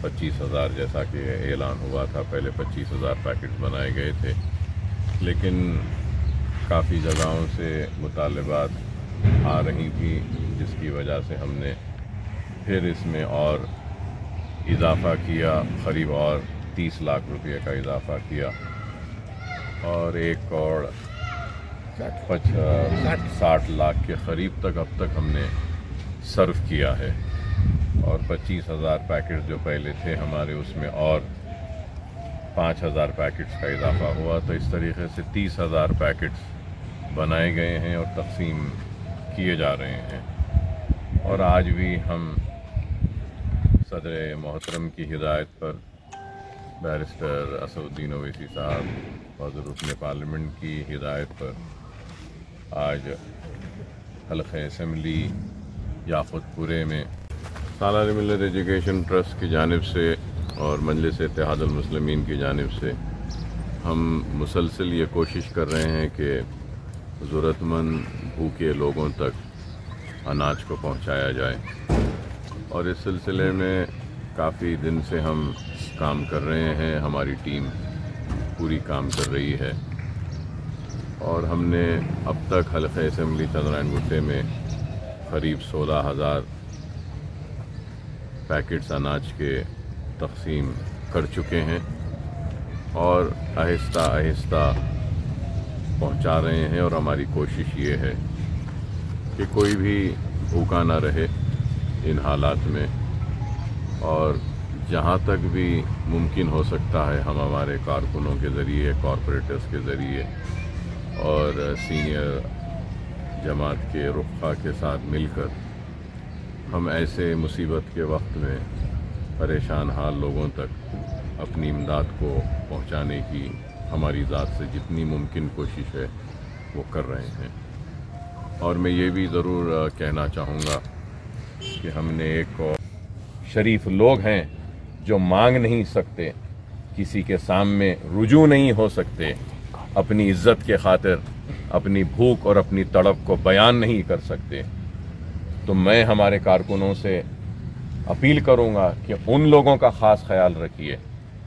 پچیس ہزار جیسا کہ اعلان ہوا تھا، پہلے پچیس ہزار پیکٹس بنائے گئے تھے۔ لیکن کافی جگہوں سے مطالبات آ رہی تھیں جس کی وجہ سے ہم نے پھر اس میں اور اضافہ کیا، قریب اور تیس لاکھ روپے کا اضافہ کیا۔ اور ایک کروڑ پچ، ساٹھ لاکھ کے قریب تک اب تک ہم نے صرف کیا ہے۔ اور پچیس ہزار پیکٹس جو پہلے تھے ہمارے اس میں اور پانچ ہزار پیکٹس کا اضافہ ہوا، تو اس طریقے سے تیس ہزار پیکٹس بنائے گئے ہیں اور تقسیم کیے جا رہے ہیں۔ اور آج بھی ہم صدر محترم کی ہدایت پر بیرسٹر اسدالدین اویسی صاحب اور رکن پارلیمنٹ کی ہدایت پر آج حلقہ اسمبلی یافت پورے میں سالار ملت ایجوکیشن ٹرسٹ کی جانب سے اور مجلس اتحاد المسلمین کی جانب سے ہم مسلسل یہ کوشش کر رہے ہیں کہ ضرورت مند بھوکے لوگوں تک اناج کو پہنچایا جائے اور اس سلسلے میں کافی دن سے ہم کام کر رہے ہیں، ہماری ٹیم پوری کام کر رہی ہے اور ہم نے اب تک حلقہ اسمبلی چندرائن گٹے میں قریب سولہ ہزار پیکٹس اناج کے تقسیم کر چکے ہیں اور آہستہ آہستہ پہنچا رہے ہیں اور ہماری کوشش یہ ہے کہ کوئی بھی بھوکا نہ رہے ان حالات میں اور جہاں تک بھی ممکن ہو سکتا ہے ہم ہمارے کارکنوں کے ذریعے، کارپوریٹرز کے ذریعے اور سینئر جماعت کے رخا کے ساتھ مل کر ہم ایسے مصیبت کے وقت میں پریشان حال لوگوں تک اپنی امداد کو پہنچانے کی ہماری ذات سے جتنی ممکن کوشش ہے، وہ کر رہے ہیں۔ اور میں یہ بھی ضرور کہنا چاہوں گا کہ ہم نے ایک شریف لوگ ہیں جو مانگ نہیں سکتے، کسی کے سامنے رجوع نہیں ہو سکتے، اپنی عزت کے خاطر اپنی بھوک اور اپنی تڑپ کو بیان نہیں کر سکتے۔ تو میں ہمارے کارکنوں سے اپیل کروں گا کہ ان لوگوں کا خاص خیال رکھیے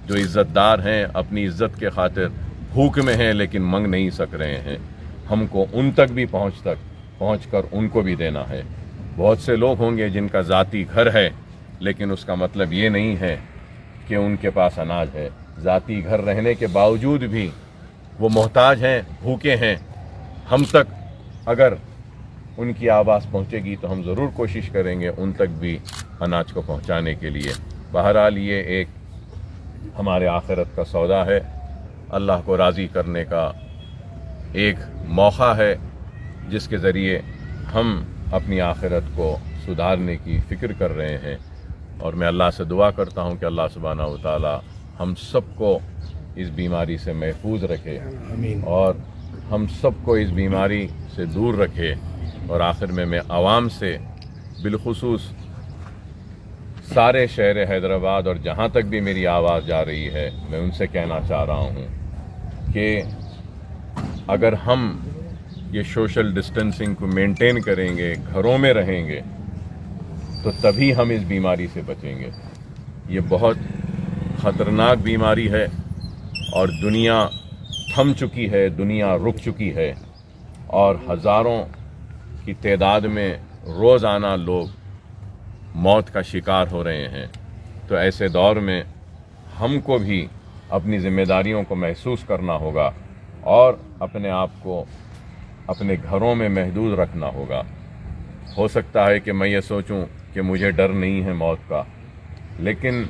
جو عزت دار ہیں، اپنی عزت کے خاطر بھوک میں ہیں لیکن منگ نہیں سک رہے ہیں۔ ہم کو ان تک بھی پہنچ تک، پہنچ کر ان کو بھی دینا ہے۔ بہت سے لوگ ہوں گے جن کا ذاتی گھر ہے، لیکن اس کا مطلب یہ نہیں ہے کہ ان کے پاس اناج ہے۔ ذاتی گھر رہنے کے باوجود بھی وہ محتاج ہیں، بھوکے ہیں۔ ہم تک اگر ان کی آواز پہنچے گی تو ہم ضرور کوشش کریں گے ان تک بھی اناج کو پہنچانے کے لیے۔ بہرحال یہ ایک ہمارے آخرت کا سودا ہے۔ اللہ کو راضی کرنے کا ایک موقع ہے جس کے ذریعے ہم اپنی آخرت کو سدھارنے کی فکر کر رہے ہیں۔ اور میں اللہ سے دعا کرتا ہوں کہ اللہ سبحانہ و تعالی ہم سب کو اس بیماری سے محفوظ رکھے۔ اور ہم سب کو اس بیماری سے دور رکھے۔ اور آخر میں میں عوام سے بالخصوص سارے شہر حیدرآباد اور جہاں تک بھی میری آواز جا رہی ہے، میں ان سے کہنا چاہ رہا ہوں کہ اگر ہم یہ سوشل ڈسٹنسنگ کو مینٹین کریں گے، گھروں میں رہیں گے، تو تبھی ہم اس بیماری سے بچیں گے۔ یہ بہت خطرناک بیماری ہے اور دنیا تھم چکی ہے، دنیا رک چکی ہے اور ہزاروں کی تعداد میں روزانہ لوگ موت کا شکار ہو رہے ہیں۔ تو ایسے دور میں ہم کو بھی اپنی ذمہ داریوں کو محسوس کرنا ہوگا اور اپنے آپ کو اپنے گھروں میں محدود رکھنا ہوگا۔ ہو سکتا ہے کہ میں یہ سوچوں کہ مجھے ڈر نہیں ہے موت کا، لیکن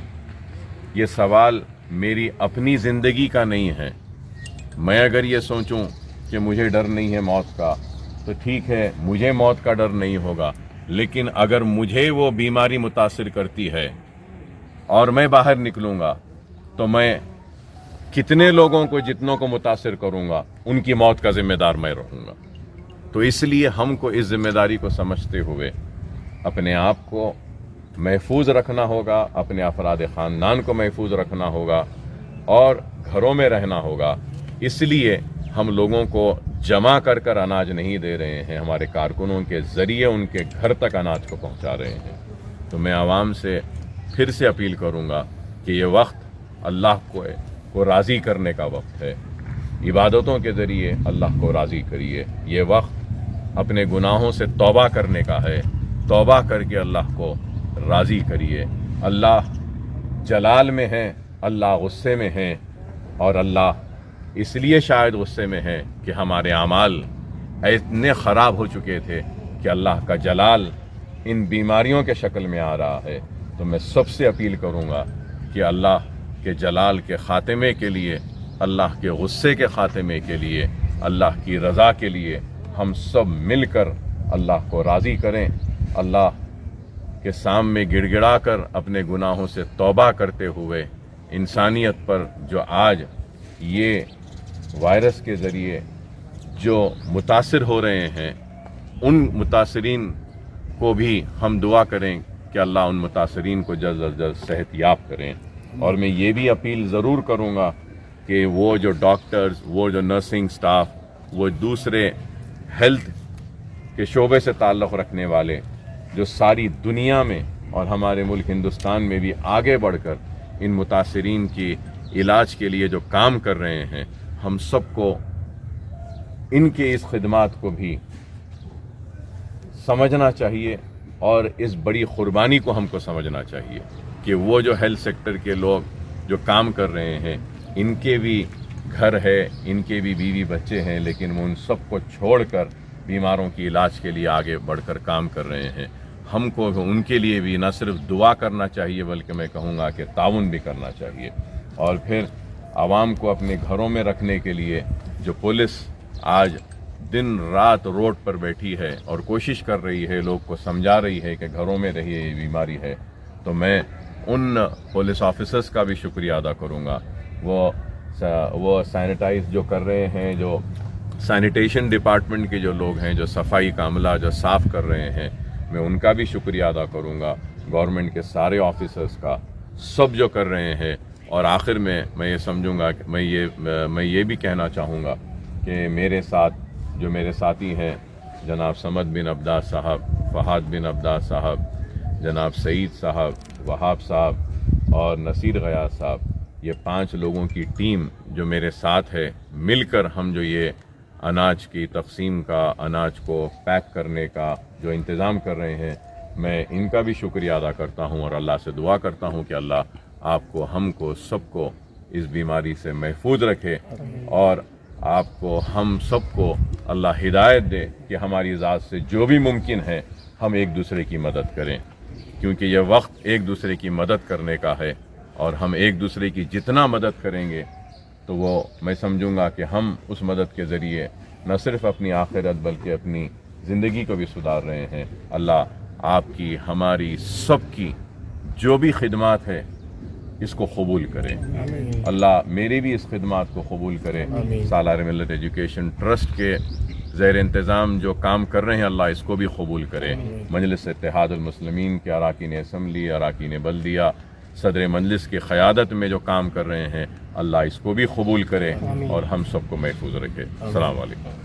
یہ سوال میری اپنی زندگی کا نہیں ہے۔ میں اگر یہ سوچوں کہ مجھے ڈر نہیں ہے موت کا تو ٹھیک ہے، مجھے موت کا ڈر نہیں ہوگا، لیکن اگر مجھے وہ بیماری متاثر کرتی ہے اور میں باہر نکلوں گا، تو میں کتنے لوگوں کو، جتنوں کو متاثر کروں گا، ان کی موت کا ذمہ دار میں رہوں گا۔ تو اس لیے ہم کو اس ذمہ داری کو سمجھتے ہوئے اپنے آپ کو محفوظ رکھنا ہوگا، اپنے افراد خاندان کو محفوظ رکھنا ہوگا اور گھروں میں رہنا ہوگا۔ اس لیے ہم لوگوں کو جمع کر کر اناج نہیں دے رہے ہیں، ہمارے کارکنوں کے ذریعے ان کے گھر تک اناج کو پہنچا رہے ہیں۔ تو میں عوام سے پھر سے اپیل کروں گا کہ یہ وقت اللہ کو کو راضی کرنے کا وقت ہے۔ عبادتوں کے ذریعے اللہ کو راضی کریے۔ یہ وقت اپنے گناہوں سے توبہ کرنے کا ہے۔ توبہ کر کے اللہ کو راضی کریے۔ اللہ جلال میں ہیں، اللہ غصے میں ہیں اور اللہ اس لیے شاید غصے میں ہیں کہ ہمارے اعمال اتنے خراب ہو چکے تھے کہ اللہ کا جلال ان بیماریوں کے شکل میں آ رہا ہے۔ تو میں سب سے اپیل کروں گا کہ اللہ کے جلال کے خاتمے کے لیے، اللہ کے غصے کے خاتمے کے لیے، اللہ کی رضا کے لیے ہم سب مل کر اللہ کو راضی کریں۔ اللہ کے سامنے گڑ گڑا کر اپنے گناہوں سے توبہ کرتے ہوئے انسانیت پر جو آج یہ وائرس کے ذریعے جو متاثر ہو رہے ہیں، ان متاثرین کو بھی ہم دعا کریں کہ اللہ ان متاثرین کو جلد از جلد صحت یاب کریں۔ اور میں یہ بھی اپیل ضرور کروں گا کہ وہ جو ڈاکٹرز، وہ جو نرسنگ سٹاف، وہ دوسرے ہیلتھ کے شعبے سے تعلق رکھنے والے جو ساری دنیا میں اور ہمارے ملک ہندوستان میں بھی آگے بڑھ کر ان متاثرین کی علاج کے لیے جو کام کر رہے ہیں ہم سب کو ان کے اس خدمات کو بھی سمجھنا چاہیے اور اس بڑی قربانی کو ہم کو سمجھنا چاہیے کہ وہ جو ہیلتھ سیکٹر کے لوگ جو کام کر رہے ہیں، ان کے بھی گھر ہے، ان کے بھی بیوی بچے ہیں، لیکن وہ ان سب کو چھوڑ کر بیماروں کی علاج کے لیے آگے بڑھ کر کام کر رہے ہیں۔ ہم کو ان کے لیے بھی نہ صرف دعا کرنا چاہیے، بلکہ میں کہوں گا کہ تعاون بھی کرنا چاہیے۔ اور پھر عوام کو اپنے گھروں میں رکھنے کے لیے جو پولیس آج دن رات روڈ پر بیٹھی ہے اور کوشش کر رہی ہے، لوگ کو سمجھا رہی ہے کہ گھروں میں رہیے یہ بیماری ہے، تو میں ان پولیس آفیسرز کا بھی شکریہ ادا کروں گا۔ وہ وہ سینیٹائز جو کر رہے ہیں، جو سینیٹیشن ڈپارٹمنٹ کے جو لوگ ہیں، جو صفائی کا عملہ جو صاف کر رہے ہیں، میں ان کا بھی شکریہ ادا کروں گا۔ گورنمنٹ کے سارے آفیسرز کا، سب جو کر رہے ہیں اور آخر میں میں یہ سمجھوں گا کہ میں یہ میں یہ بھی کہنا چاہوں گا کہ میرے ساتھ جو میرے ساتھی ہیں، جناب سمد بن عبداس صاحب فہاد بن عبداس صاحب، جناب سعید صاحب، وہاب صاحب اور نصیر غیاض صاحب، یہ پانچ لوگوں کی ٹیم جو میرے ساتھ ہے، مل کر ہم جو یہ اناج کی تقسیم کا، اناج کو پیک کرنے کا جو انتظام کر رہے ہیں، میں ان کا بھی شکریہ ادا کرتا ہوں اور اللہ سے دعا کرتا ہوں کہ اللہ آپ کو، ہم کو، سب کو اس بیماری سے محفوظ رکھے اور آپ کو، ہم سب کو اللہ ہدایت دے کہ ہماری ذات سے جو بھی ممکن ہے، ہم ایک دوسرے کی مدد کریں۔ کیونکہ یہ وقت ایک دوسرے کی مدد کرنے کا ہے اور ہم ایک دوسرے کی جتنا مدد کریں گے، تو وہ میں سمجھوں گا کہ ہم اس مدد کے ذریعے نہ صرف اپنی آخرت بلکہ اپنی زندگی کو بھی سدھار رہے ہیں۔ اللہ آپ کی، ہماری، سب کی جو بھی خدمات ہے اس کو قبول کرے اللہ میری بھی اس خدمات کو قبول کرے۔ سالار ملت ایجوکیشن ٹرسٹ کے زیر انتظام جو کام کر رہے ہیں اللہ اس کو بھی قبول کرے۔ مجلس اتحاد المسلمین کے اراکین اسمبلی اراکین بلدیہ صدر مجلس کی قیادت میں جو کام کر رہے ہیں اللہ اس کو بھی قبول کرے اور ہم سب کو محفوظ رکھے۔ السلام علیکم۔